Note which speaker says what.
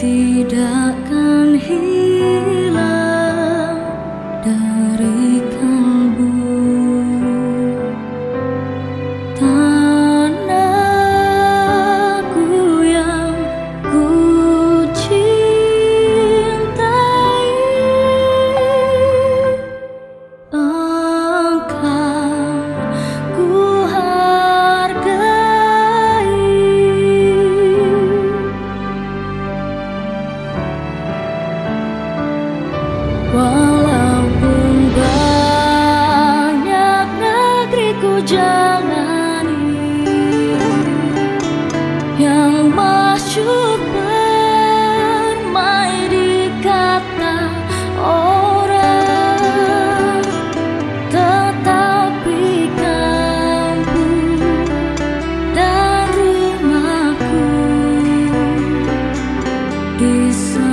Speaker 1: Walaupun masyuk bermain kata orang Tetapi di sana